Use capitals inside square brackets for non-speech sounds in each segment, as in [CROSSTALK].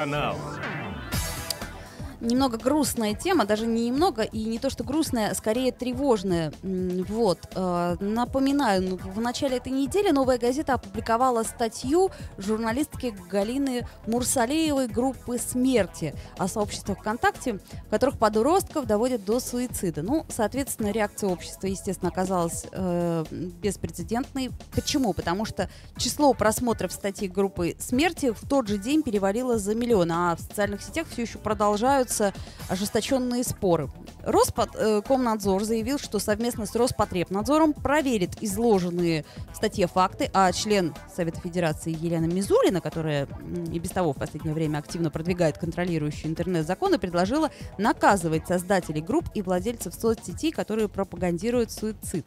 Профессионал. Немного грустная тема, даже не немного, и не то, что грустная, а скорее тревожная. Вот. э, Напоминаю, ну, в начале этой недели «Новая газета» опубликовала статью журналистки Галины Мурсалеевой группы «Смерти» о сообществах ВКонтакте, в которых подростков доводят до суицида. Ну, соответственно, реакция общества, естественно, оказалась э, беспрецедентной. Почему? Потому что число просмотров статьи группы «Смерти» в тот же день перевалило за миллион, а в социальных сетях все еще продолжаются ожесточенные споры. Роскомнадзор заявил, что совместно с Роспотребнадзором проверит изложенные в статье факты, а член Совета Федерации Елена Мизулина, которая и без того в последнее время активно продвигает контролирующие интернет-законы, предложила наказывать создателей групп и владельцев соцсетей, которые пропагандируют суицид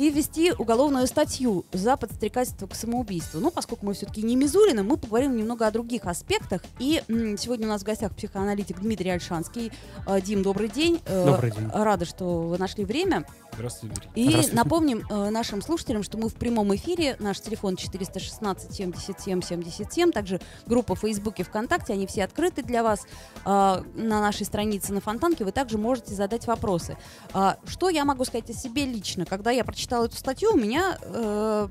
и ввести уголовную статью за подстрекательство к самоубийству. Ну, поскольку мы все-таки не Мизулина, мы поговорим немного о других аспектах. И сегодня у нас в гостях психоаналитик Дмитрий Альшанский. Э, Дим, добрый день. Э, Добрый день. Рада, что вы нашли время. Здравствуйте, Дмитрий. И Здравствуйте. напомним э, нашим слушателям, что мы в прямом эфире. Наш телефон 416 77 77. Также группа в Фейсбуке, ВКонтакте. Они все открыты для вас. Э, на нашей странице на Фонтанке вы также можете задать вопросы. Что я могу сказать о себе лично? Когда я прочитала эту статью, у меня э,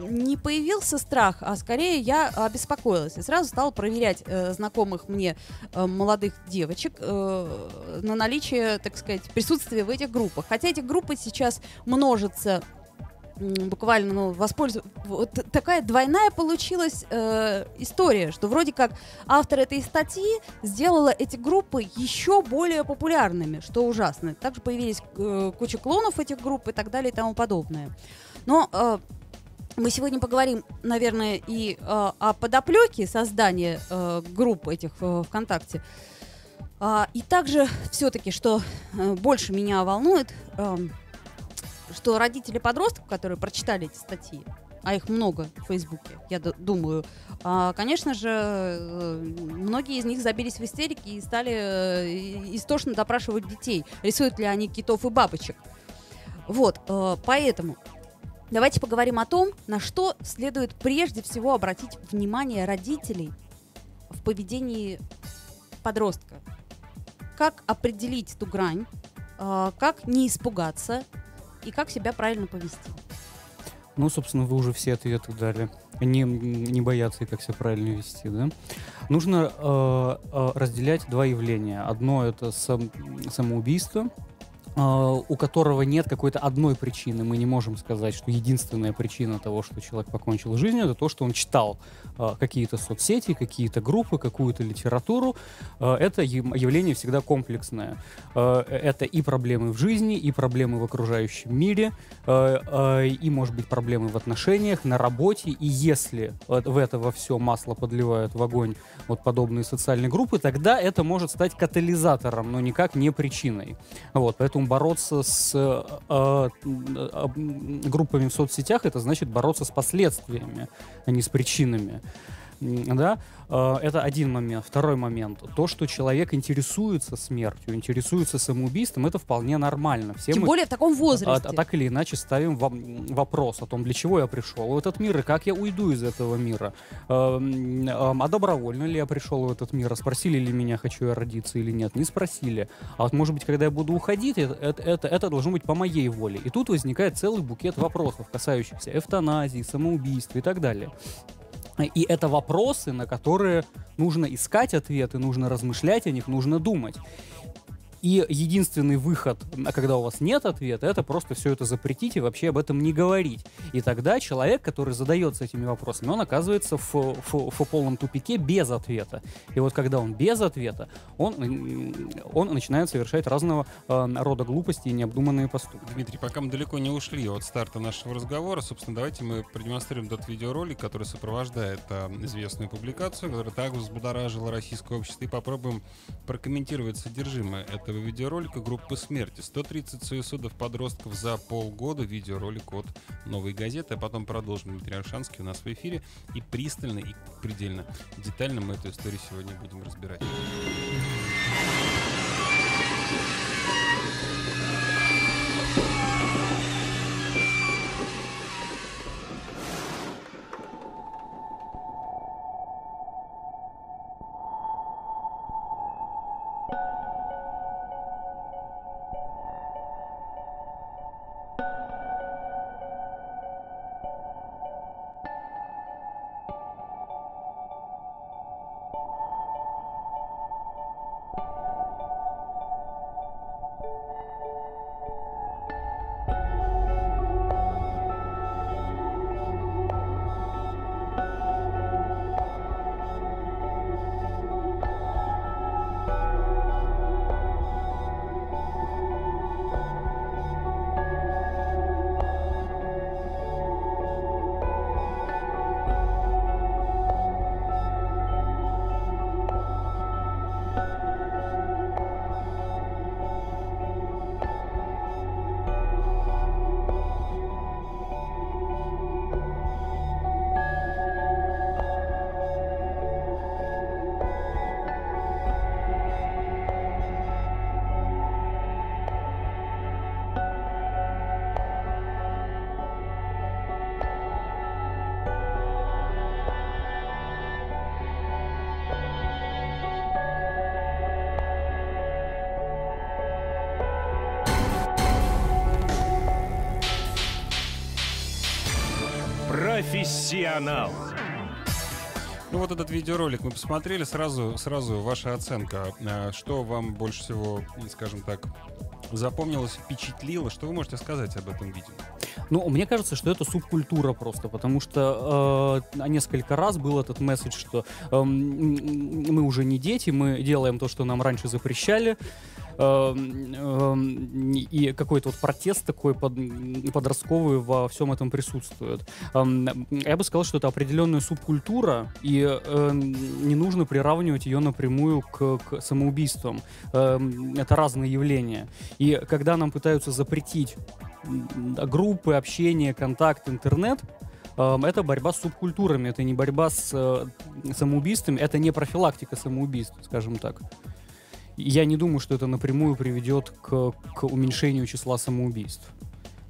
не появился страх, а скорее я обеспокоилась. И сразу стала проверять э, знакомых мне э, молодых девочек э, на наличие, так сказать, присутствия в этих группах. Хотя эти группы сейчас множатся буквально, ну, воспользоваться. Вот такая двойная получилась э, история, что вроде как автор этой статьи сделала эти группы еще более популярными, что ужасно. Также появились э, куча клонов этих групп и так далее и тому подобное. Но э, мы сегодня поговорим, наверное, и э, о подоплеке создания э, групп этих э, ВКонтакте. А, и также все-таки, что э, больше меня волнует, эм, что родители подростков, которые прочитали эти статьи, а их много в Фейсбуке, я ду- думаю, а, конечно же, э, многие из них забились в истерике и стали э, истошно допрашивать детей, рисуют ли они китов и бабочек. Вот, э, поэтому давайте поговорим о том, на что следует прежде всего обратить внимание родителей в поведении подростка. Как определить ту грань, как не испугаться и как себя правильно повести. Ну, собственно, вы уже все ответы дали. Не, не бояться и как себя правильно вести, да? Нужно э, э, разделять два явления. Одно это сам- самоубийство, у которого нет какой-то одной причины. Мы не можем сказать, что единственная причина того, что человек покончил жизнь, это то, что он читал э, какие-то соцсети, какие-то группы, какую-то литературу. Э, это яв- явление всегда комплексное. Это и проблемы в жизни, и проблемы в окружающем мире, и, может быть, проблемы в отношениях, на работе. И если в это во все масло подливают в огонь вот подобные социальные группы, тогда это может стать катализатором, но никак не причиной. Вот, поэтому бороться с э, э, группами в соцсетях, это значит бороться с последствиями, а не с причинами. Да, Э, это один момент. Второй момент. То, что человек интересуется смертью, интересуется самоубийством, это вполне нормально. Все Тем мы более в таком а, возрасте. а так или иначе ставим вам вопрос о том, для чего я пришел в этот мир и как я уйду из этого мира. Эм, А добровольно ли я пришел в этот мир? А Спросили ли меня, хочу я родиться или нет? Не спросили. А вот может быть, когда я буду уходить, это, это, это, это должно быть по моей воле. И тут возникает целый букет вопросов, касающихся эвтаназии, самоубийства и так далее. И это вопросы, на которые нужно искать ответы, нужно размышлять о них, нужно думать. И единственный выход, когда у вас нет ответа, это просто все это запретить и вообще об этом не говорить. И тогда человек, который задается этими вопросами, он оказывается в, в- в полном тупике без ответа. И вот когда он без ответа, он, он начинает совершать разного э, рода глупости и необдуманные поступки. Дмитрий, пока мы далеко не ушли от старта нашего разговора, собственно, давайте мы продемонстрируем тот видеоролик, который сопровождает а, известную публикацию, которая так взбудоражила российское общество, и попробуем прокомментировать содержимое этого видеоролика группы смерти. 130 суицидов подростков за полгода. Видеоролик от «Новой газеты». А потом продолжим. Дмитрий Аршанский у нас в эфире. И пристально, и предельно детально мы эту историю сегодня будем разбирать. Профессионал. Ну вот этот видеоролик мы посмотрели, сразу, сразу ваша оценка. А, Что вам больше всего, скажем так, запомнилось, впечатлило? Что вы можете сказать об этом видео? Ну, мне кажется, что это субкультура просто, потому что э, несколько раз был этот месседж, что эм, мы уже не дети, мы делаем то, что нам раньше запрещали. Эм, эм, и какой-то вот протест такой под, подростковый во всем этом присутствует. Эм, я бы сказал, что это определенная субкультура, и не нужно приравнивать ее напрямую к, к самоубийствам. Это разные явления. И когда нам пытаются запретить группы, общение, контакт, интернет, это борьба с субкультурами, это не борьба с э, самоубийствами, это не профилактика самоубийств, скажем так. Я не думаю, что это напрямую приведет к, к уменьшению числа самоубийств.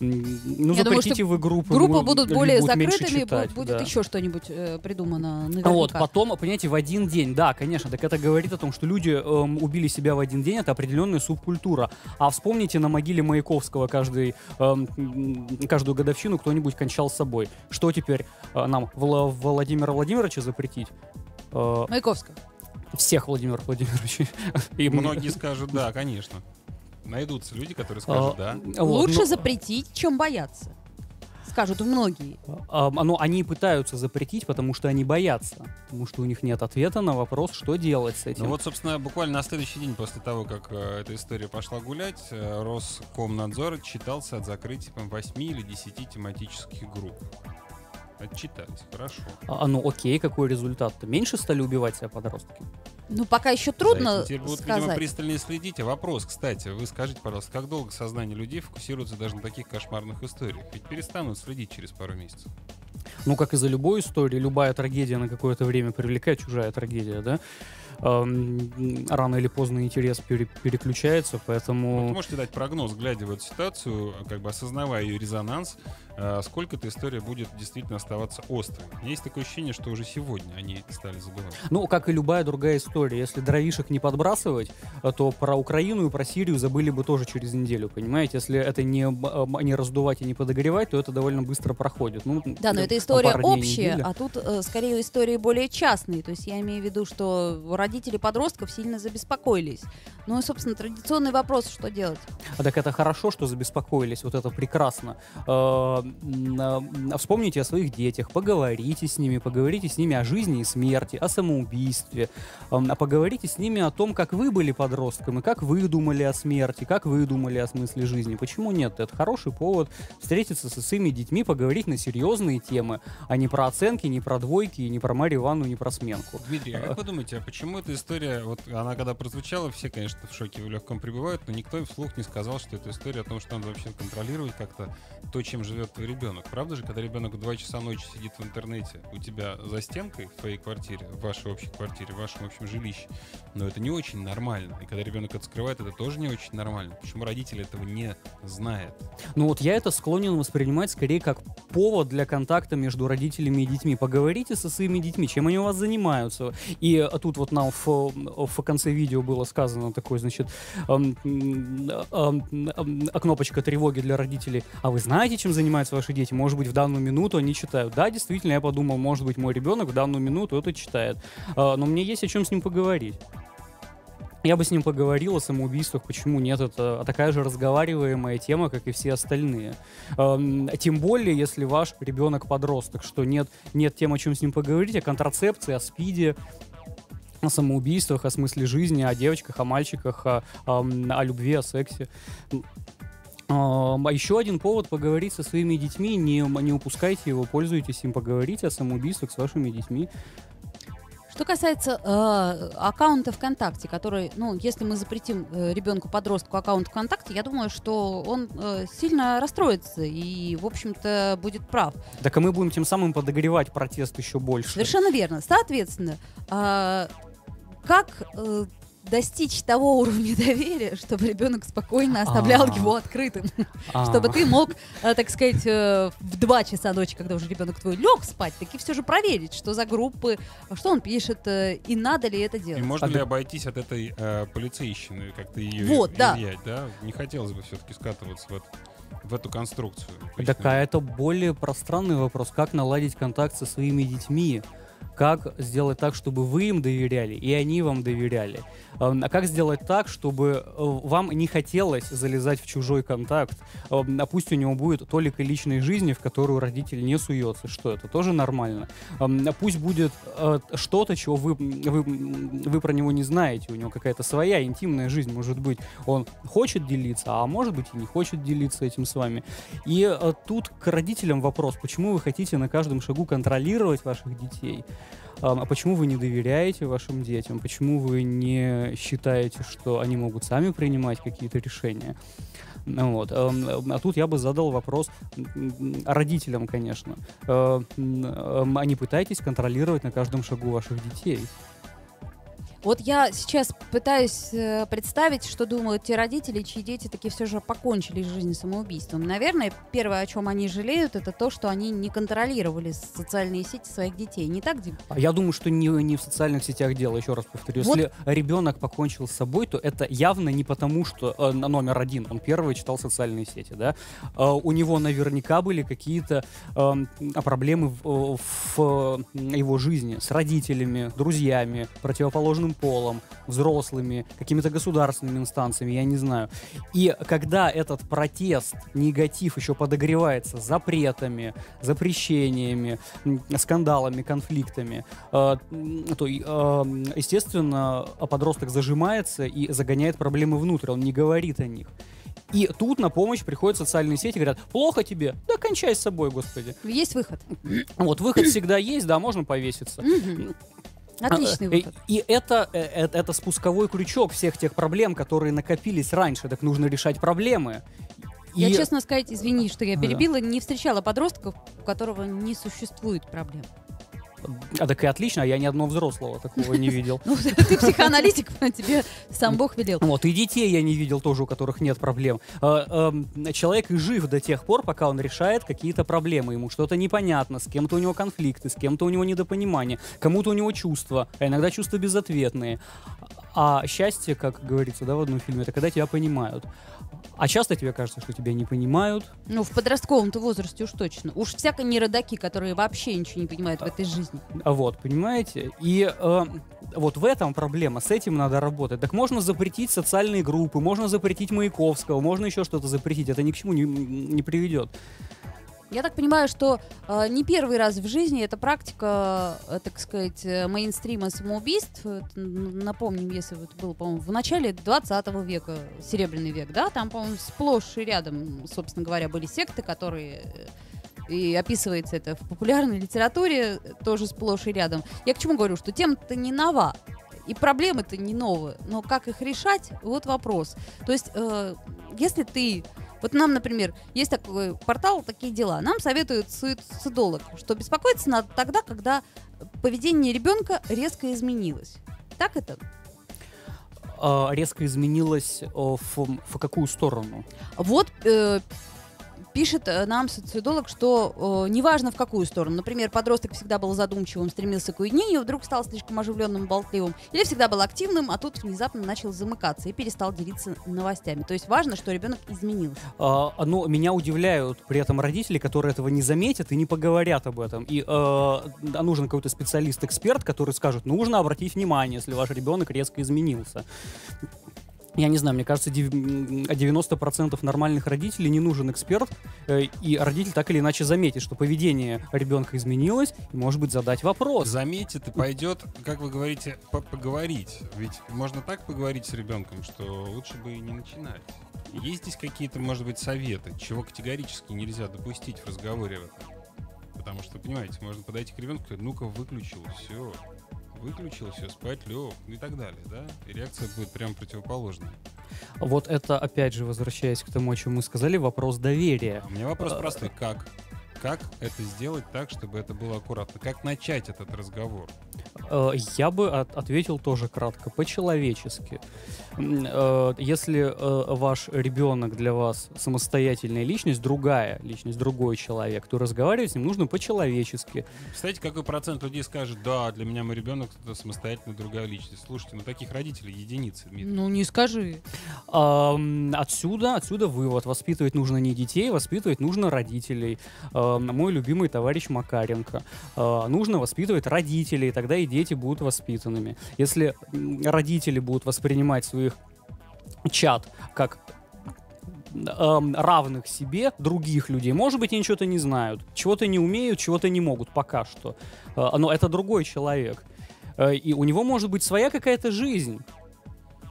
Ну, Я думаю, запретите что вы группы. Группы ну, будут более будут закрытыми, читать, будет да. еще что-нибудь э, придумано наверняка. Вот, потом, понимаете, в один день, да, конечно, так это говорит о том, что люди эм, убили себя в один день, это определенная субкультура. А вспомните, на могиле Маяковского каждый, м, каждую годовщину кто-нибудь кончал с собой. Что теперь э, нам, Вла- Владимира Владимировича запретить? Э, Маяковского. Всех Владимира Владимировича. И Многие скажут, да, конечно. Найдутся люди, которые скажут, да. а, Лучше но- запретить, чем бояться. Скажут многие. А, ну, они пытаются запретить, потому что они боятся. Потому что у них нет ответа на вопрос, что делать с этим. Ну вот, собственно, буквально на следующий день после того, как э, эта история пошла гулять, э, Роскомнадзор отчитался от закрытия по 8 или 10 тематических групп. Отчитались, хорошо. А, ну, окей, какой результат-то? Меньше стали убивать себя подростки? Ну, пока еще трудно теперь будут, видимо, сказать. пристальнее следить. А вопрос, кстати, вы скажите, пожалуйста, как долго сознание людей фокусируется даже на таких кошмарных историях? Ведь перестанут следить через пару месяцев. Ну, как и за любой истории, любая трагедия на какое-то время привлекает чужая трагедия, да? Эм, Рано или поздно интерес пере- переключается, Вот поэтому... вы можете дать прогноз, глядя в эту ситуацию, как бы осознавая ее резонанс, сколько эта история будет действительно оставаться острой. У меня есть такое ощущение, что уже сегодня они стали забывать. Ну, как и любая другая история, если дровишек не подбрасывать, э, то про Украину и про Сирию забыли бы тоже через неделю, понимаете? Если это не, б- э, не раздувать и не подогревать, то это довольно быстро проходит. Ну, Да, но э, это история общая, неделя. а тут э, скорее истории более частные. То есть я имею в виду, что родители подростков сильно забеспокоились. Ну и, собственно, традиционный вопрос, что делать? А так это хорошо, что забеспокоились, вот это прекрасно. Э, Вспомните о своих детях, поговорите с ними, поговорите с ними о жизни и смерти, о самоубийстве, а поговорите с ними о том, как вы были подростком, и как вы думали о смерти, как вы думали о смысле жизни. Почему нет? Это хороший повод встретиться со своими детьми, поговорить на серьезные темы, а не про оценки, не про двойки, не про Марию Ивановну, не про сменку. Дмитрий, а как вы думаете, а почему эта история, вот она когда прозвучала, все, конечно, в шоке в легком пребывают, но никто вслух не сказал, что это история о том, что надо вообще контролировать как-то то, чем живет твой ребенок. Правда же, когда ребенок в 2 часа ночи сидит в интернете у тебя за стенкой в твоей квартире, в вашей общей квартире, в вашем общем жилище, но это не очень нормально. И когда ребенок это скрывает, это тоже не очень нормально. Почему родители этого не знают? Ну вот я это склонен воспринимать скорее как повод для контакта между родителями и детьми. Поговорите со своими детьми, чем они у вас занимаются. И э, тут вот нам в, в конце видео было сказано такое, значит, эм, м, эм, эм, кнопочка тревоги для родителей. А вы знаете, чем занимаются ваши дети? Может быть, в данную минуту они читают. Да, действительно, я подумал, может быть, мой ребенок в данную минуту это читает. Э, но мне есть о чем с ним поговорить. Я бы с ним поговорил о самоубийствах, почему нет, это такая же разговариваемая тема, как и все остальные. Эм, тем более, если ваш ребенок подросток, что нет, нет тем, о чем с ним поговорить, о контрацепции, о спиде, о самоубийствах, о смысле жизни, о девочках, о мальчиках, о, ам, о любви, о сексе. Ам, А еще один повод поговорить со своими детьми, не, не упускайте его, пользуйтесь им, поговорите о самоубийствах с вашими детьми. Что касается э, аккаунта ВКонтакте, который, ну, если мы запретим э, ребенку-подростку аккаунт ВКонтакте, я думаю, что он э, сильно расстроится и, в общем-то, будет прав. Так а мы будем тем самым подогревать протест еще больше. Совершенно верно. Соответственно, а, как э, достичь того уровня [LAUGHS] доверия, чтобы ребенок спокойно оставлял А. его открытым, А. чтобы ты мог, э, так сказать, э, в 2 часа ночи, когда уже ребенок твой лег спать, таки все же проверить, что за группы, что он пишет э, и надо ли это И делать. можно А ли да- обойтись от этой э, полицейщины, как-то ее Вот, да. изъять, да? Не хотелось бы все-таки скатываться в это. в эту конструкцию. Так а это более пространный вопрос. Как наладить контакт со своими детьми? Как сделать так, чтобы вы им доверяли, и они вам доверяли. Эм, а как сделать так, чтобы э, вам не хотелось залезать в чужой контакт, эм, а пусть у него будет толика личной жизни, в которую родитель не суется, что это тоже нормально. Эм, а пусть будет э, что-то, чего вы, вы, вы про него не знаете, у него какая-то своя интимная жизнь, может быть, он хочет делиться, а может быть и не хочет делиться этим с вами. И э, тут к родителям вопрос, почему вы хотите на каждом шагу контролировать ваших детей? А почему вы не доверяете вашим детям? Почему вы не считаете, что они могут сами принимать какие-то решения? Вот. А тут я бы задал вопрос родителям, конечно. А не пытайтесь контролировать на каждом шагу ваших детей. Вот я сейчас пытаюсь э, представить, что думают те родители, чьи дети таки все же покончили жизнь самоубийством. Наверное, первое, о чем они жалеют, это то, что они не контролировали социальные сети своих детей. Не так, Дим? А я думаю, что не, не в социальных сетях дело, еще раз повторю. Вот. Если ребенок покончил с собой, то это явно не потому, что э, номер один, он первый читал социальные сети, да. Э, у него наверняка были какие-то э, проблемы в, в его жизни с родителями, друзьями, противоположным мужским полом, взрослыми, какими-то государственными инстанциями, я не знаю. И когда этот протест, негатив еще подогревается запретами, запрещениями, скандалами, конфликтами, э, то, э, естественно, подросток зажимается и загоняет проблемы внутрь, он не говорит о них. И тут на помощь приходят социальные сети, говорят, плохо тебе, да кончай с собой, господи. Есть выход. Вот выход всегда есть, да, можно повеситься. Отличный а, выход. И, это, это, это спусковой крючок всех тех проблем, которые накопились раньше. Так нужно решать проблемы. Я, и... честно сказать, извини, что я перебила, да. не встречала подростков, у которого не существует проблем. А так и отлично, а я ни одного взрослого такого не видел. [LAUGHS] Ну, [LAUGHS] ты психоаналитик, [LAUGHS] тебе сам Бог велел. Вот, и детей я не видел тоже, у которых нет проблем. А, эм, человек и жив до тех пор, пока он решает какие-то проблемы. Ему что-то непонятно, с кем-то у него конфликты, с кем-то у него недопонимание, кому-то у него чувства, а иногда чувства безответные. А счастье, как говорится, да, в одном фильме, это когда тебя понимают. А часто тебе кажется, что тебя не понимают? Ну, в подростковом-то возрасте уж точно. Уж всяко не родаки, которые вообще ничего не понимают в этой жизни. А Вот, понимаете? И э, вот в этом проблема, с этим надо работать. Так можно запретить социальные группы, можно запретить Маяковского, можно еще что-то запретить. Это ни к чему не, не приведет. Я так понимаю, что э, не первый раз в жизни эта практика, э, так сказать, э, мейнстрима самоубийств, э, напомним, если это было, по-моему, в начале 20 века, Серебряный век, да, там, по-моему, сплошь и рядом, собственно говоря, были секты, которые э, и описывается это в популярной литературе тоже сплошь и рядом. Я к чему говорю, что тема-то не нова, и проблемы-то не новые, но как их решать, вот вопрос. То есть, э, если ты вот нам, например, есть такой портал «Такие дела». Нам советует судолог, что беспокоиться надо тогда, когда поведение ребенка резко изменилось. Так это? А, резко изменилось в, в какую сторону? Вот э, пишет э, нам социолог, что э, неважно в какую сторону. Например, подросток всегда был задумчивым, стремился к уединению, вдруг стал слишком оживленным, болтливым. Или всегда был активным, а тут внезапно начал замыкаться и перестал делиться новостями. То есть важно, что ребенок изменился. А, ну, меня удивляют при этом родители, которые этого не заметят и не поговорят об этом. И а, нужен какой-то специалист-эксперт, который скажет, нужно обратить внимание, если ваш ребенок резко изменился я не знаю, мне кажется, 90% нормальных родителей не нужен эксперт, э, и родитель так или иначе заметит, что поведение ребенка изменилось, и, может быть, задать вопрос. Заметит и пойдет, как вы говорите, поговорить. Ведь можно так поговорить с ребенком, что лучше бы и не начинать. Есть здесь какие-то, может быть, советы, чего категорически нельзя допустить в разговоре? Потому что, понимаете, можно подойти к ребенку и ну-ка, выключил, все, выключил, все, спать, лег и так далее, да? И реакция будет прям противоположная. Вот это, опять же, возвращаясь к тому, о чем мы сказали, вопрос доверия. У меня вопрос а, простой. Как? Как это сделать так, чтобы это было аккуратно? Как начать этот разговор? Э, я бы от- ответил тоже кратко, по-человечески. Э, Если э, ваш ребенок для вас самостоятельная личность, другая личность, другой человек, то разговаривать с ним нужно по-человечески. Представляете, какой процент людей скажет, да, для меня мой ребенок это самостоятельная другая личность. Слушайте, ну таких родителей единицы, Дмитрий. Ну, не скажи. Отсюда, отсюда вывод. Воспитывать нужно не детей, воспитывать нужно родителей. Мой любимый товарищ Макаренко. А, Нужно воспитывать родителей, тогда и дети будут воспитанными. Если родители будут воспринимать своих чат как ам, равных себе других людей. Может быть, они что-то не знают, чего-то не умеют, чего-то не могут пока что. А, Но это другой человек. Э, И у него может быть своя какая-то жизнь.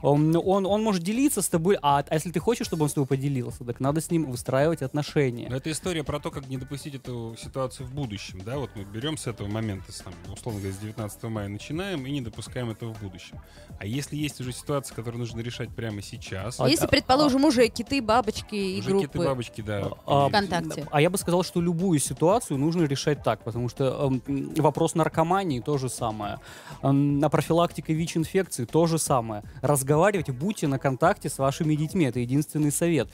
Он, он, он может делиться с тобой, а, а если ты хочешь, чтобы он с тобой поделился, так надо с ним выстраивать отношения. Но это история про то, как не допустить эту ситуацию в будущем, да, вот мы берем с этого момента, с, там, условно говоря, с 19 мая начинаем и не допускаем этого в будущем. А если есть уже ситуация, которую нужно решать прямо сейчас, А- Если, а- предположим, уже киты, бабочки и уже группы. какие-то бабочки, да. А, и- ВКонтакте. А я бы сказал, что любую ситуацию нужно решать так, потому что эм, вопрос наркомании то же самое. Эм, на профилактика ВИЧ-инфекции то же самое. Разговаривать, будьте на контакте с вашими детьми, это единственный совет.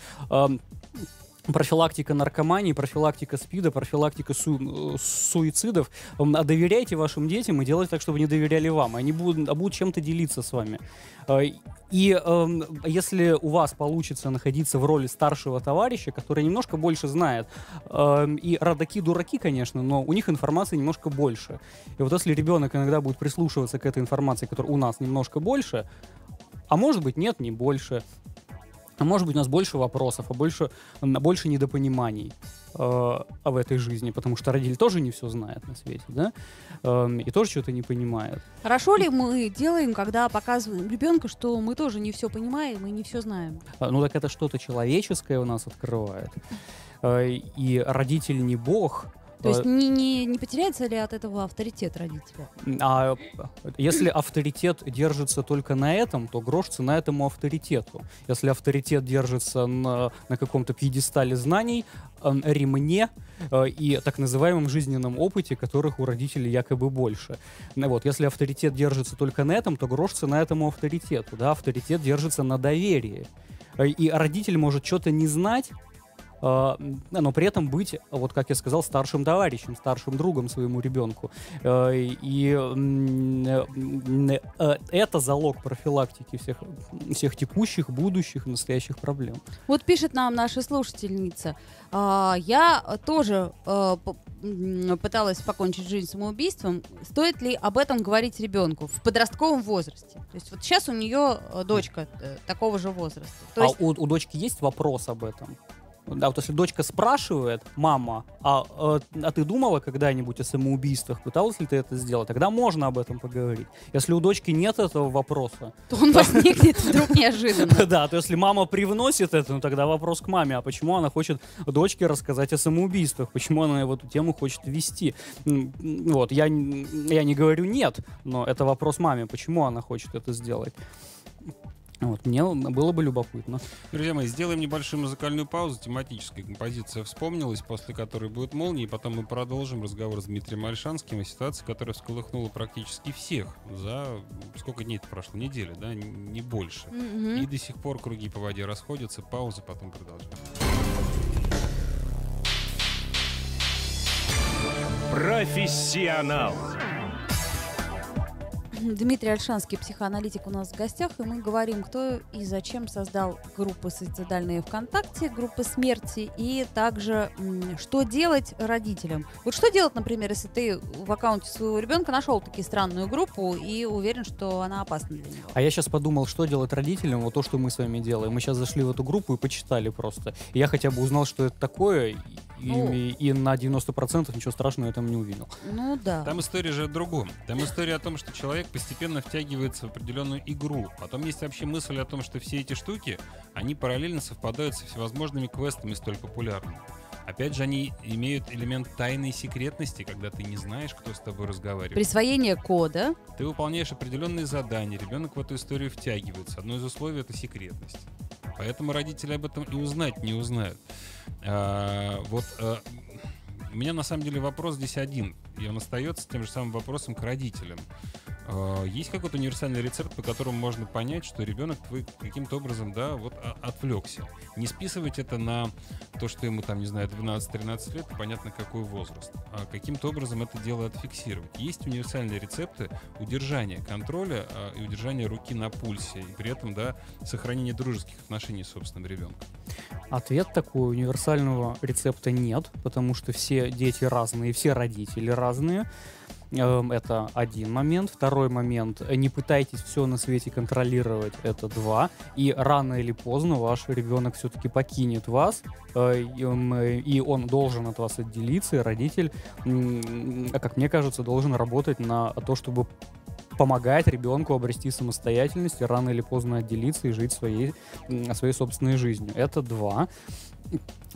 Профилактика наркомании, профилактика СПИДа, профилактика су- э, суицидов. А Доверяйте вашим детям и делайте так, чтобы они доверяли вам. Они будут, а будут чем-то делиться с вами. Э, И эм, если у вас получится находиться в роли старшего товарища, который немножко больше знает, эм, и родаки дураки, конечно, но у них информации немножко больше. И вот если ребенок иногда будет прислушиваться к этой информации, которая у нас немножко больше, а может быть нет, не больше, а может быть у нас больше вопросов, а больше, больше недопониманий э, в этой жизни, потому что родитель тоже не все знает на свете, да, Эм, и тоже что-то не понимает. Хорошо ли мы делаем, когда показываем ребенку, что мы тоже не все понимаем и не все знаем? А, Ну так это что-то человеческое у нас открывает. Э, И родитель не бог. То есть э, не, не, не потеряется ли от этого авторитет родителя? А если авторитет держится только на этом, то грош цена этому авторитету. Если авторитет держится на, на каком-то пьедестале знаний, э, ремне э, и так называемом жизненном опыте, которых у родителей якобы больше. Вот, если авторитет держится только на этом, то грош цена этому авторитету. Да? Авторитет держится на доверии. Э, И родитель может что-то не знать, э, но при этом быть, вот как я сказал, старшим товарищем, старшим другом своему ребенку. Э, И э, э, это залог профилактики всех, всех текущих, будущих, и настоящих проблем. Вот пишет нам наша слушательница. «А, я тоже пыталась покончить жизнь самоубийством. Стоит ли об этом говорить ребенку в подростковом возрасте? То есть вот сейчас у нее дочка такого же возраста. То а есть у, у дочки есть вопрос об этом? Да, вот если дочка спрашивает, мама, а, э, а ты думала когда-нибудь о самоубийствах? Пыталась ли ты это сделать? Тогда можно об этом поговорить. Если у дочки нет этого вопроса, то он возникнет вдруг неожиданно. [LAUGHS] Да, то если мама привносит это, ну тогда вопрос к маме, а почему она хочет дочке рассказать о самоубийствах, почему она в эту тему хочет вести? Вот, я, я не говорю нет, но это вопрос маме, почему она хочет это сделать. Вот, мне было бы любопытно. Друзья мои, сделаем небольшую музыкальную паузу. Тематическая композиция вспомнилась, после которой будет молния, и потом мы продолжим разговор с Дмитрием Альшанским о ситуации, которая всколыхнула практически всех за сколько дней это прошло? Неделя, да? Не больше. Мгм. И до сих пор круги по воде расходятся. Пауза, потом продолжим. Профессионал. Дмитрий Альшанский, психоаналитик у нас в гостях, и мы говорим, кто и зачем создал группы суицидальные ВКонтакте, группы смерти, и также что делать родителям. Вот что делать, например, если ты в аккаунте своего ребенка нашел таки странную группу и уверен, что она опасна для него? А я сейчас подумал, что делать родителям, вот то, что мы с вами делаем. Мы сейчас зашли в эту группу и почитали просто. Я хотя бы узнал, что это такое. И- и на 90% ничего страшного я там не увидел. Ну да. Там история же о другом. Там история о том, что человек постепенно втягивается в определенную игру. Потом есть вообще мысль о том, что все эти штуки, они параллельно совпадают со всевозможными квестами столь популярными. Опять же, они имеют элемент тайной секретности, когда ты не знаешь, кто с тобой разговаривает. Присвоение кода. Ты выполняешь определенные задания, ребенок в эту историю втягивается. Одно из условий это секретность. Поэтому родители об этом и узнать не узнают. А, вот а, У меня на самом деле вопрос здесь один, и он остается тем же самым вопросом к родителям. А, есть какой-то универсальный рецепт, по которому можно понять, что ребенок каким-то образом, да, вот отвлекся. Не списывать это на то, что ему там, не знаю, 12-13 лет, понятно, какой возраст. А каким-то образом это дело отфиксировать. Есть универсальные рецепты удержания контроля а, и удержания руки на пульсе, и при этом, да, сохранения дружеских отношений с собственным ребенком. Ответ такой универсального рецепта нет, потому что все дети разные, все родители разные. Эм, это один момент. Второй момент. Не пытайтесь все на свете контролировать. Это два. И рано или поздно ваш ребенок все-таки покинет вас, э, эм, и он должен от вас отделиться, и родитель, как мне кажется, должен работать на то, чтобы помогать ребенку обрести самостоятельность и рано или поздно отделиться и жить своей, своей собственной жизнью. Это два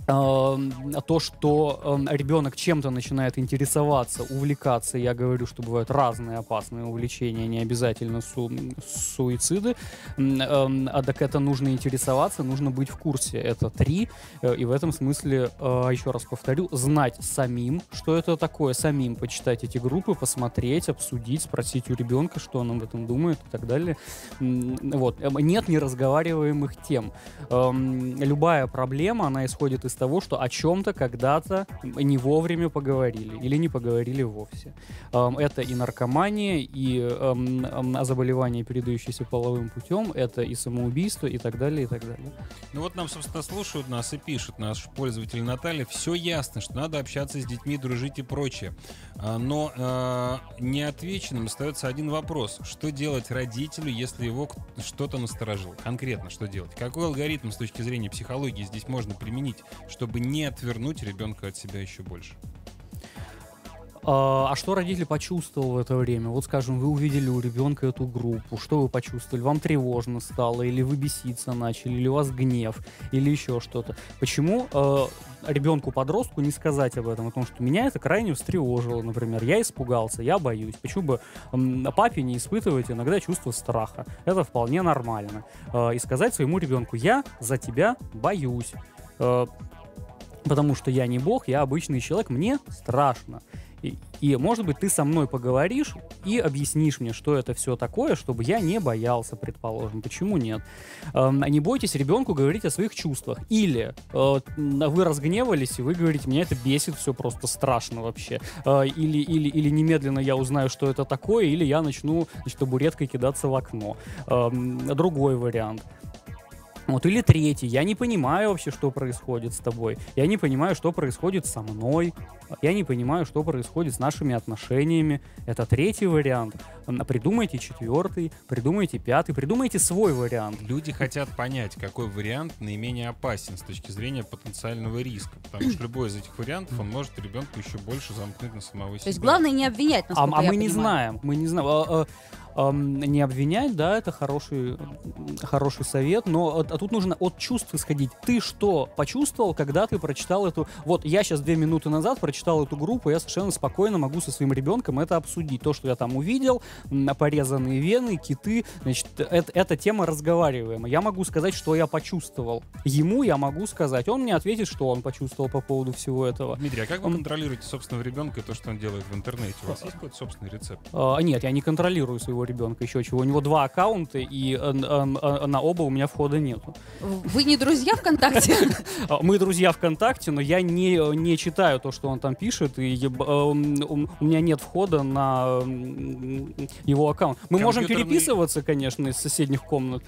то, что ребенок чем-то начинает интересоваться, увлекаться, я говорю, что бывают разные опасные увлечения, не обязательно су суициды, а так это нужно интересоваться, нужно быть в курсе. Это три, э, и в этом смысле, а, еще раз повторю, знать самим, что это такое, самим почитать эти группы, посмотреть, обсудить, спросить у ребенка, что он об этом думает и так далее. Вот. Нет неразговариваемых тем. Любая проблема, она исходит из того, что о чем-то когда-то не вовремя поговорили или не поговорили вовсе. Это и наркомания, и заболевания, передающиеся половым путем, это и самоубийство, и так далее, и так далее. Ну вот нам, собственно, слушают нас и пишут наш пользователь Наталья. Все ясно, что надо общаться с детьми, дружить и прочее. А, но э, неотвеченным остается один вопрос. Что делать родителю, если его что-то насторожило? Конкретно что делать? Какой алгоритм с точки зрения психологии здесь можно применить, чтобы не отвернуть ребенка от себя еще больше? А, а что родитель почувствовал в это время? Вот, скажем, вы увидели у ребенка эту группу, что вы почувствовали? Вам тревожно стало, или вы беситься начали, или у вас гнев, или еще что-то? Почему э, ребенку-подростку не сказать об этом? Потому что меня это крайне встревожило, например. Я испугался, я боюсь. Почему бы э, папе не испытывать иногда чувство страха? Это вполне нормально. Э, и сказать своему ребенку, я за тебя боюсь. Э, потому что я не бог, я обычный человек, мне страшно. И, и, может быть, ты со мной поговоришь и объяснишь мне, что это все такое, чтобы я не боялся, предположим. Почему нет? Э, не бойтесь ребенку говорить о своих чувствах. Или э, вы разгневались, и вы говорите, меня это бесит, все просто страшно вообще. Э, или, или, или немедленно я узнаю, что это такое, или я начну значит, табуреткой кидаться в окно. Э, другой вариант. Вот, или третий, я не понимаю вообще, что происходит с тобой. Я не понимаю, что происходит со мной. Я не понимаю, что происходит с нашими отношениями. Это третий вариант. Придумайте четвертый, придумайте пятый, придумайте свой вариант. Люди хотят понять, какой вариант наименее опасен с точки зрения потенциального риска. Потому что любой из этих вариантов, он может ребенку еще больше замкнуть на самого себя. То есть главное не обвинять, А, а мы понимаю. не знаем. Мы не знаем. А, а, не обвинять, да, это хороший, хороший совет, но а, тут нужно от чувств исходить. Ты что почувствовал, когда ты прочитал эту... Вот я сейчас две минуты назад прочитал эту группу, я совершенно спокойно могу со своим ребенком это обсудить. То, что я там увидел, порезанные вены, киты, значит, это, эта тема разговариваемая. Я могу сказать, что я почувствовал. Ему я могу сказать. Он мне ответит, что он почувствовал по поводу всего этого. Дмитрий, а как вы он... контролируете собственного ребенка и то, что он делает в интернете? У вас есть какой-то собственный рецепт? А, нет, я не контролирую своего ребенка, еще чего. У него два аккаунта, и э, э, э, на оба у меня входа нету. Вы не друзья ВКонтакте? А, [LAUGHS] мы друзья ВКонтакте, но я не, не читаю то, что он там пишет, и у меня нет входа на его аккаунт. Мы можем переписываться, конечно, из соседних комнат.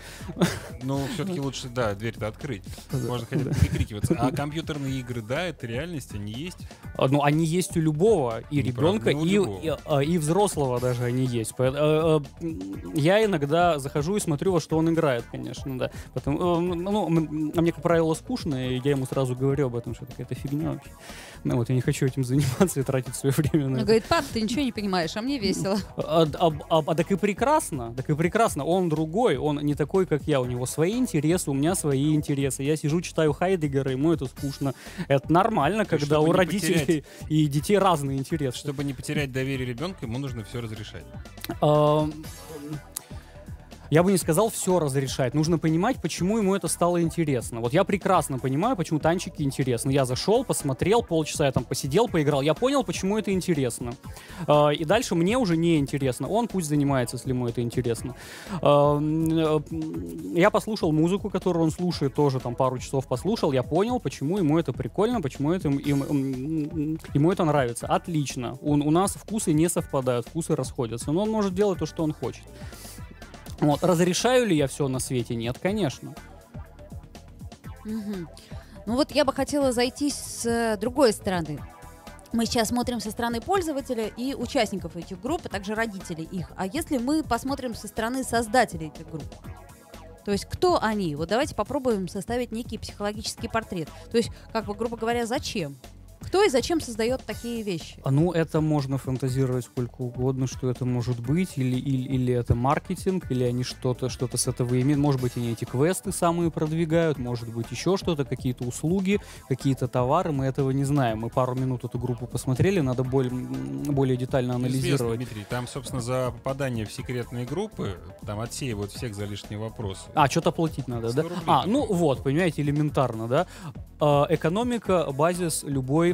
Ну, все-таки [LAUGHS] лучше, да, дверь-то открыть. Можно хотя бы перекрикиваться. А [LAUGHS] компьютерные игры, да, это реальность, они есть? А, ну, они есть у любого, и ребенка, и, и взрослого даже они есть я иногда захожу и смотрю, во что он играет, конечно, да. Потому, э, ну, а мне, как правило, скучно, и я ему сразу говорю об этом, что какая-то фигня вообще. Ну вот, я не хочу этим [LAUGHS] заниматься и тратить свое время на это. Говорит, пап, ты ничего не понимаешь, а мне весело. [LAUGHS] А, а, а, а так и прекрасно, так и прекрасно. Он другой, он не такой, как я. У него свои интересы, у меня свои интересы. Я сижу, читаю Хайдегера, ему это скучно. Это нормально, когда у родителей потерять, и детей разные интересы. Чтобы не потерять доверие ребенка, ему нужно все разрешать. Boom. Я бы не сказал все разрешать. Нужно понимать, почему ему это стало интересно. Вот я прекрасно понимаю, почему танчики интересны. Я зашел, посмотрел, полчаса я там посидел, поиграл. Я понял, почему это интересно. Э, и дальше мне уже не интересно. Он пусть занимается, если ему это интересно. Э, я послушал музыку, которую он слушает, тоже там пару часов послушал. Я понял, почему ему это прикольно, почему это им, им, ему это нравится. Отлично. У, у нас вкусы не совпадают, вкусы расходятся. Но он может делать то, что он хочет. Вот. Разрешаю ли я все на свете? Нет, конечно. Угу. Ну вот я бы хотела зайти с э, другой стороны. Мы сейчас смотрим со стороны пользователя и участников этих групп, а также родителей их. А если мы посмотрим со стороны создателей этих групп? То есть кто они? Вот давайте попробуем составить некий психологический портрет. То есть, как бы, грубо говоря, зачем? Кто и зачем создает такие вещи? А ну, это можно фантазировать сколько угодно, что это может быть, или, или, или это маркетинг, или они что-то что с этого имеют. Может быть, они эти квесты самые продвигают, может быть, еще что-то, какие-то услуги, какие-то товары, мы этого не знаем. Мы пару минут эту группу посмотрели, надо более, более детально анализировать. Известно, Дмитрий, там, собственно, за попадание в секретные группы, там отсеивают всех за лишние вопросы. А, что-то платить надо, да? А, ну вот, понимаете, элементарно, да? Э, экономика, базис любой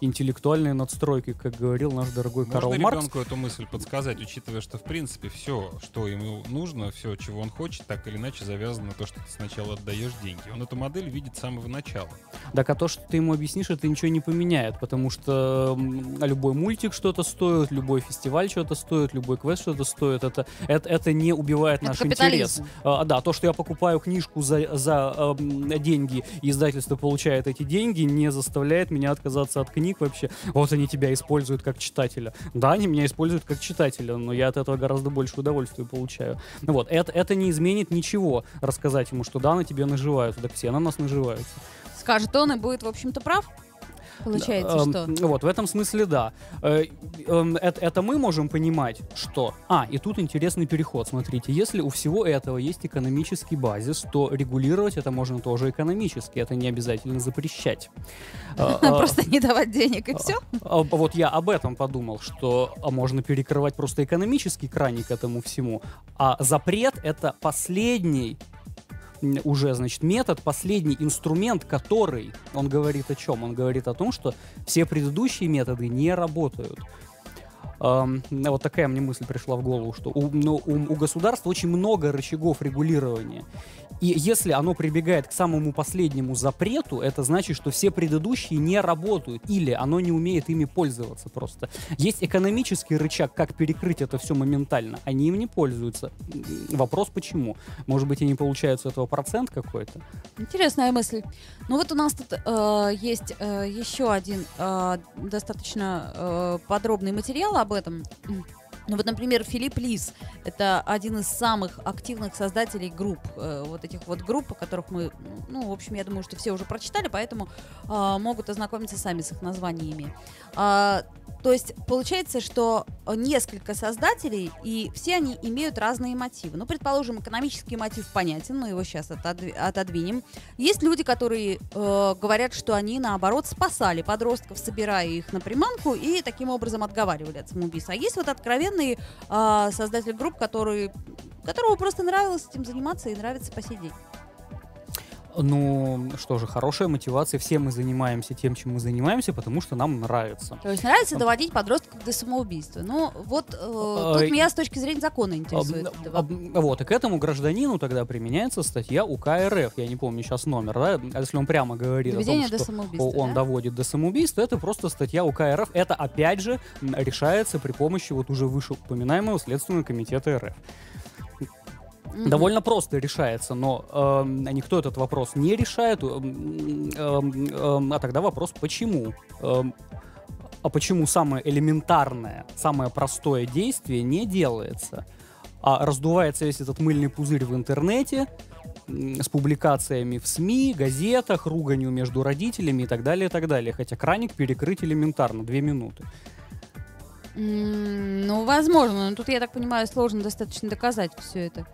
интеллектуальной надстройки, как говорил наш дорогой Можно Карл Маркс. Можно эту мысль подсказать, учитывая, что в принципе все, что ему нужно, все, чего он хочет, так или иначе завязано на то, что ты сначала отдаешь деньги. Он эту модель видит с самого начала. Так а то, что ты ему объяснишь, это ничего не поменяет, потому что любой мультик что-то стоит, любой фестиваль что-то стоит, любой квест что-то стоит. Это, это, это не убивает это наш интерес. А, да, то, что я покупаю книжку за, за э, деньги, и издательство получает эти деньги, не заставляет меня отказаться от книг вообще. Вот они тебя используют как читателя. Да, они меня используют как читателя, но я от этого гораздо больше удовольствия получаю. Вот, это, это не изменит ничего. Рассказать ему, что да, на тебе наживаются. Так все на нас наживаются. Скажет он и будет, в общем-то, прав. Получается, э, что? Вот, в этом смысле да. Э, э, это, это мы можем понимать, что... А, и тут интересный переход. Смотрите, если у всего этого есть экономический базис, то регулировать это можно тоже экономически. Это не обязательно запрещать. А, [LAUGHS] а, просто не давать денег и все? А, вот я об этом подумал, что можно перекрывать просто экономический краник этому всему, а запрет — это последний уже, значит, метод, последний инструмент, который, он говорит о чем? Он говорит о том, что все предыдущие методы не работают. Um, вот такая мне мысль пришла в голову, что у, ну, у, у государства очень много рычагов регулирования. И если оно прибегает к самому последнему запрету, это значит, что все предыдущие не работают или оно не умеет ими пользоваться просто. Есть экономический рычаг, как перекрыть это все моментально. Они им не пользуются. Вопрос почему? Может быть, они получают с этого процент какой-то? Интересная мысль. Ну вот у нас тут э, есть э, еще один э, достаточно э, подробный материал об этом. Ну вот, например, Филипп Лис — это один из самых активных создателей групп, э, вот этих вот групп, о которых мы, ну, в общем, я думаю, что все уже прочитали, поэтому э, могут ознакомиться сами с их названиями. Э, то есть получается, что несколько создателей, и все они имеют разные мотивы. Ну, предположим, экономический мотив понятен, мы его сейчас отодвинем. Есть люди, которые э, говорят, что они, наоборот, спасали подростков, собирая их на приманку, и таким образом отговаривали от самоубийства. А есть вот откровенные э, создатели групп, которые, которому просто нравилось этим заниматься и нравится по сей день. Ну, что же, хорошая мотивация. Все мы занимаемся тем, чем мы занимаемся, потому что нам нравится. То есть нравится доводить подростков до самоубийства. Ну, вот э, тут меня с точки зрения закона интересует. Вот, и к этому гражданину тогда применяется статья УК РФ. Я не помню сейчас номер, да? Если он прямо говорит Доведение о том, что он да? доводит до самоубийства, это просто статья УК РФ. Это, опять же, решается при помощи вот уже вышеупоминаемого Следственного комитета РФ. Mm-hmm. Довольно просто решается, но э, никто этот вопрос не решает. Э, э, э, а тогда вопрос, почему? Э, а почему самое элементарное, самое простое действие не делается? А раздувается весь этот мыльный пузырь в интернете, с публикациями в СМИ, газетах, руганью между родителями и так далее, и так далее. Хотя краник перекрыть элементарно, две минуты. Ну, возможно, но тут, я так понимаю, сложно достаточно доказать все это.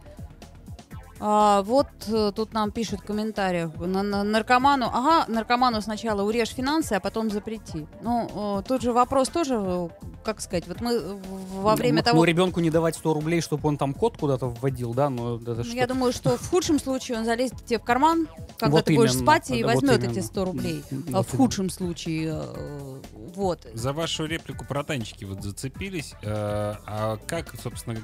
А, вот э, тут нам пишут в комментариях на, на наркоману. Ага, наркоману сначала урежь финансы, а потом запрети. Ну, тут же вопрос тоже как сказать, вот мы во время ну, того... Ну, ребенку не давать 100 рублей, чтобы он там код куда-то вводил, да, но это Ну, что? я думаю, что в худшем случае он залезет тебе в карман, когда Вот ты будешь именно, спать, и вот возьмет именно. эти 100 рублей. Вот в худшем случае, э, вот. За вашу реплику про танчики вот зацепились. э, А как, собственно,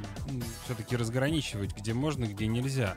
все-таки разграничивать, где можно, где нельзя?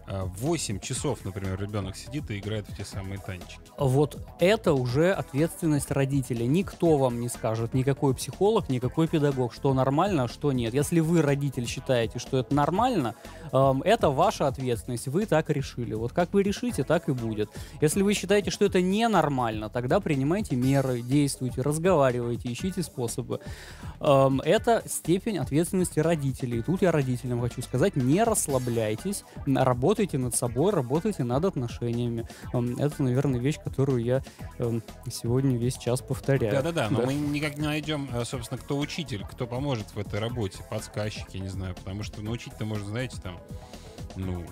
8 часов, например, ребенок сидит и играет в те самые танчики. Вот это уже ответственность родителя. Никто вам не скажет, никакой психолог, никакой педагог, что нормально, что нет. Если вы, родитель, считаете, что это нормально, эм, это ваша ответственность, вы так решили. Вот как вы решите, так и будет. Если вы считаете, что это ненормально, тогда принимайте меры, действуйте, разговаривайте, ищите способы. Эм, Это степень ответственности родителей. Тут я родителям хочу сказать, не расслабляйтесь, м, работайте над собой, работайте над отношениями. Эм, Это, наверное, вещь, которую я эм, сегодня весь час повторяю. Да-да-да, но мы никак не найдем, э, собственно, кто учитель, кто поможет в этой работе, подсказчик, я не знаю, потому что научить-то можно, знаете, там, ну,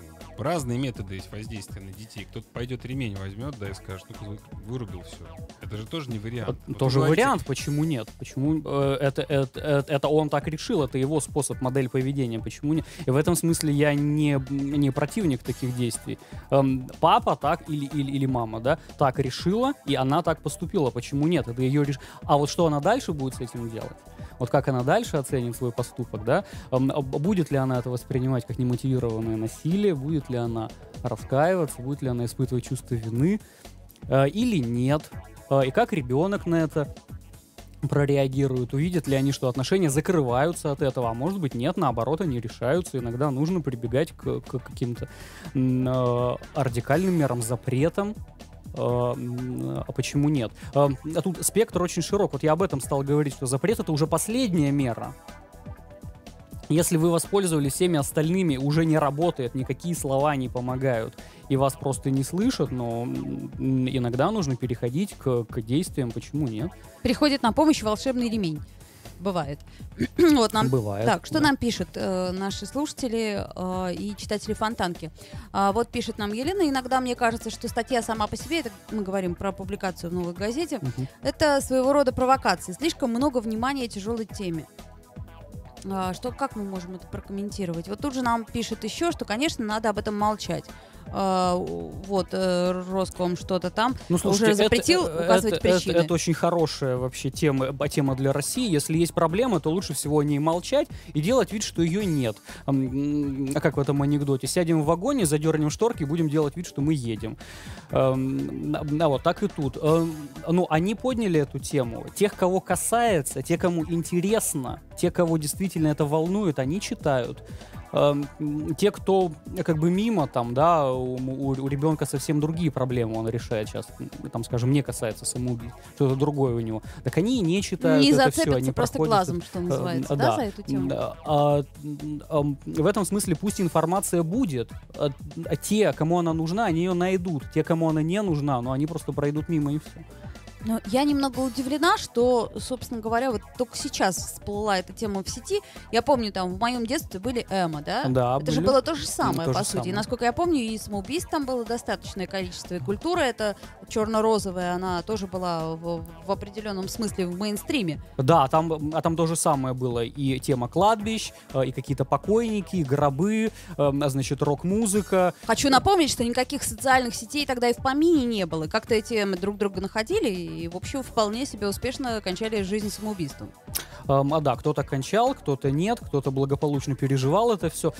разные методы есть воздействия на детей. Кто-то пойдет ремень возьмет, да, и скажет, ну вырубил все. Это же тоже не вариант. Вот Тоже говорите, вариант, почему нет? Почему э, это, это, это, это он так решил, это его способ, модель поведения, почему нет? И в этом смысле я не, не противник таких действий. Эм, папа так или, или, или мама, да, так решила, и она так поступила, почему нет? Это ее реш... А вот что она дальше будет с этим делать? Вот как она дальше оценит свой поступок, да? А будет ли она это воспринимать как немотивированное насилие? Будет ли она раскаиваться? Будет ли она испытывать чувство вины? Э, или нет? Э, И как ребенок на это прореагируют, увидят ли они, что отношения закрываются от этого, а может быть нет, наоборот, они решаются, иногда нужно прибегать к, к каким-то э, радикальным мерам, запретам, а почему нет? Э, а тут спектр очень широк. Вот я об этом стал говорить, что запрет это уже последняя мера. Если вы воспользовались всеми остальными, уже не работает, никакие слова не помогают, и вас просто не слышат, но иногда нужно переходить к, к действиям, почему нет? Приходит на помощь волшебный ремень. Бывает. [COUGHS] вот нам Бывает. Так, что да. нам пишут э, наши слушатели э, и читатели Фонтанки? А, вот пишет нам Елена, иногда мне кажется, что статья сама по себе, это мы говорим про публикацию в «Новой газете», это своего рода провокация. Слишком много внимания тяжелой теме. А, что, как мы можем это прокомментировать? Вот тут же нам пишет еще, что, конечно, надо об этом молчать. А, вот, э, Роском что-то там. Ну, слушайте, уже запретил это, указывать это, причины. Это, это очень хорошая вообще тема, б- тема для России. Если есть проблема, то лучше всего о ней молчать и делать вид, что ее нет. А как в этом анекдоте? Сядем в вагоне, задернем шторки и будем делать вид, что мы едем. А- а вот так и тут. Ну, они подняли эту тему. Тех, кого касается, те, кому интересно, те, кого действительно это волнует, они читают. Эм, те, кто э, как бы мимо, там, да, у, у- у ребенка совсем другие проблемы он решает сейчас, там, скажем, не касается самоубийств, что-то другое у него, так они не читают не это все, они просто проходят глазом, что называется, э, да, да. за эту тему? Да, а, ам, в этом смысле пусть информация будет, а, а те, кому она нужна, они ее найдут, те, кому она не нужна, но они просто пройдут мимо и все. Но я немного удивлена, что, собственно говоря, вот только сейчас всплыла эта тема в сети. Я помню, там в моем детстве были эмо, да? Да, Это же были. было то же самое, то по же сути. И, самое. насколько я помню, и самоубийств там было достаточное количество. И культура эта черно-розовая, она тоже была в, в определенном смысле в мейнстриме. Да, там, а там то же самое было. И тема кладбищ, э, и какие-то покойники, и гробы, э, значит, рок-музыка. Хочу напомнить, что никаких социальных сетей тогда и в помине не было. И Как-то эти темы друг друга находили и, в общем, вполне себе успешно кончали жизнь самоубийством. Эм, а да, кто-то кончал, кто-то нет, кто-то благополучно переживал это все.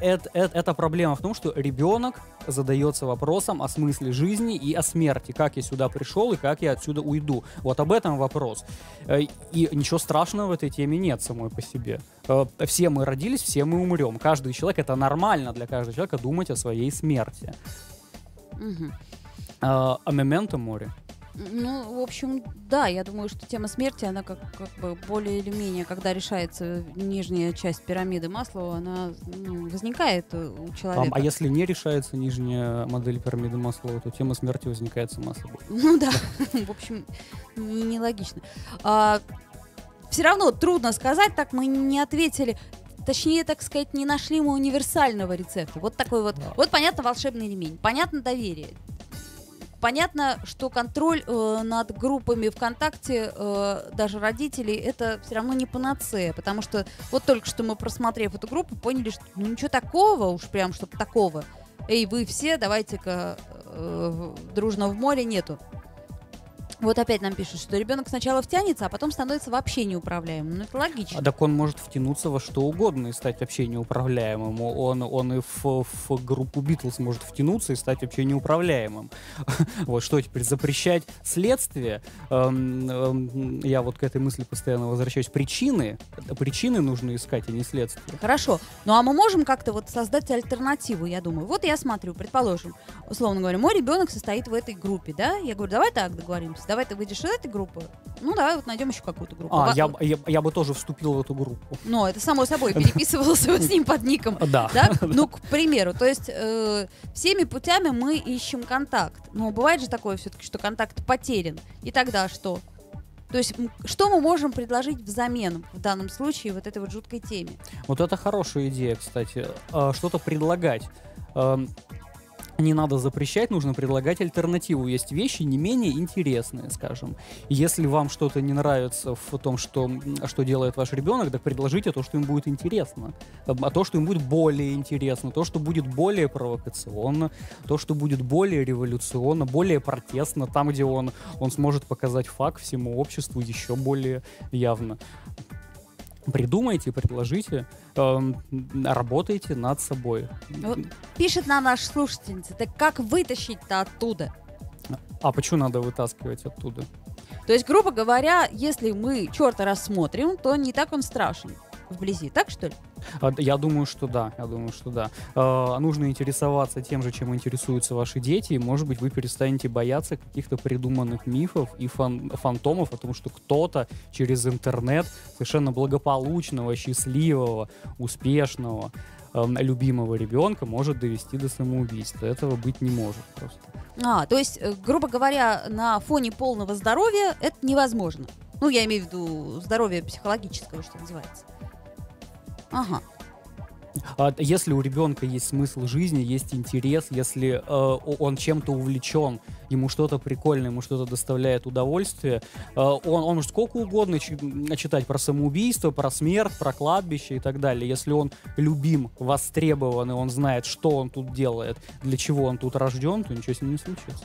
Это проблема в том, что ребенок задается вопросом о смысле жизни и о смерти. Как я сюда пришел и как я отсюда уйду. Вот об этом вопрос. Э, И ничего страшного в этой теме нет самой по себе. Э, Все мы родились, все мы умрем. Каждый человек, это нормально для каждого человека думать о своей смерти. Мгм. А мементо море. Ну, в общем, да, я думаю, что тема смерти, она как, как бы более или менее, когда решается нижняя часть пирамиды Маслова, она ну, возникает у человека. А если не решается нижняя модель пирамиды Маслова, то тема смерти возникает сама собой. [LAUGHS] Ну да, в общем, не- нелогично. все равно трудно сказать, так мы не ответили. Точнее, так сказать, не нашли мы универсального рецепта. Вот такой вот. Да. Вот понятно волшебный ремень, понятно доверие. Понятно, что контроль э, над группами ВКонтакте, э, даже родителей, это все равно не панацея, потому что вот только что мы, просмотрев эту группу, поняли, что ну, ничего такого уж прям, чтобы такого. Эй, вы все, давайте-ка э, дружно в море нету. Вот опять нам пишут, что ребенок сначала втянется, а потом становится вообще неуправляемым. Ну, это логично. А так он может втянуться во что угодно и стать вообще неуправляемым. Он, он и в, в группу Битлз может втянуться и стать вообще неуправляемым. [LAUGHS] Вот что теперь, запрещать следствие? Эм, эм, я вот к этой мысли постоянно возвращаюсь. Причины, причины нужно искать, а не следствие. Хорошо. Ну а мы можем как-то вот создать альтернативу, я думаю. Вот я смотрю, предположим, условно говоря, мой ребенок состоит в этой группе, да? Я говорю, давай так договоримся давай ты выйдешь из этой группы, ну давай вот найдем еще какую-то группу. А, я, я, я бы тоже вступил в эту группу. Ну, это само собой, [LAUGHS] переписывался с ним под ником. [LAUGHS] Да. Ну, к примеру, то есть э, всеми путями мы ищем контакт. Но бывает же такое все-таки, что контакт потерян. И тогда что? То есть, что мы можем предложить взамен в данном случае вот этой вот жуткой теме? Вот это хорошая идея, кстати. А, что-то предлагать. Эм, не надо запрещать, нужно предлагать альтернативу. Есть вещи не менее интересные, скажем. Если вам что-то не нравится в том, что, что делает ваш ребенок, так предложите то, что им будет интересно. А то, что им будет более интересно, то, что будет более провокационно, то, что будет более революционно, более протестно, там, где он, он сможет показать факт всему обществу еще более явно придумайте, предложите, э, работайте над собой. Пишет нам наш слушательница, так как вытащить-то оттуда? А почему надо вытаскивать оттуда? То есть, грубо говоря, если мы черта рассмотрим, то не так он страшен вблизи, так что ли? А, я думаю, что да, я думаю, что да. А, нужно интересоваться тем же, чем интересуются ваши дети, и, может быть, вы перестанете бояться каких-то придуманных мифов и фан фантомов о том, что кто-то через интернет совершенно благополучного, счастливого, успешного, любимого ребенка может довести до самоубийства. Этого быть не может просто. А, то есть, э, грубо говоря, на фоне полного здоровья это невозможно. Ну, я имею в виду здоровье психологического, что называется. Ага. А если у ребенка есть смысл жизни, есть интерес, если э, он чем-то увлечен, ему что-то прикольное, ему что-то доставляет удовольствие, э, он, он может сколько угодно читать про самоубийство, про смерть, про кладбище и так далее. Если он любим, востребован, и он знает, что он тут делает, для чего он тут рожден, то ничего с ним не случится.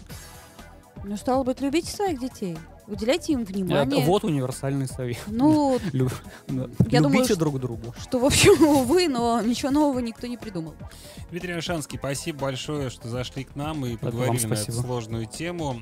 Ну, стало быть, любите своих детей. Уделяйте им внимание. Это вот универсальный совет. Ну, [LAUGHS] Лю, я любите думаю, друг друга. Что, в общем, вы, но ничего нового никто не придумал. Дмитрий Альшанский, спасибо большое, что зашли к нам и поговорили на эту сложную тему.